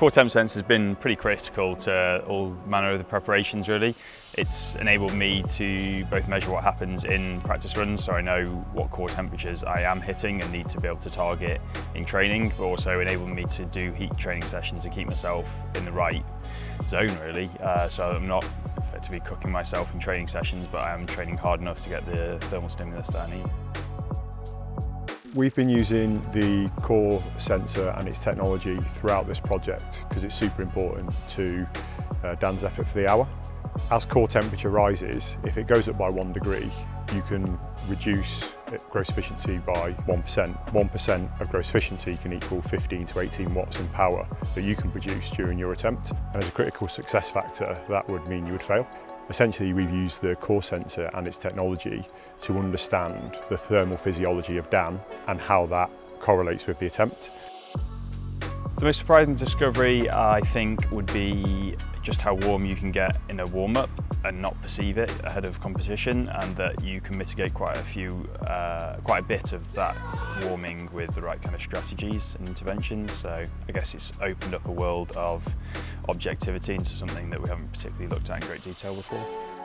Core temp sense has been pretty critical to all manner of the preparations really. It's enabled me to both measure what happens in practice runs so I know what core temperatures I am hitting and need to be able to target in training but also enabled me to do heat training sessions and keep myself in the right zone really uh, so I'm not to be cooking myself in training sessions but I am training hard enough to get the thermal stimulus that I need. We've been using the core sensor and its technology throughout this project because it's super important to uh, Dan's effort for the hour. As core temperature rises, if it goes up by one degree, you can reduce gross efficiency by 1%. 1% of gross efficiency can equal 15 to 18 watts in power that you can produce during your attempt. And as a critical success factor, that would mean you would fail. Essentially, we've used the core sensor and its technology to understand the thermal physiology of Dan and how that correlates with the attempt. The most surprising discovery, I think, would be just how warm you can get in a warm-up and not perceive it ahead of competition and that you can mitigate quite a few, uh, quite a bit of that warming with the right kind of strategies and interventions. So I guess it's opened up a world of objectivity into something that we haven't particularly looked at in great detail before.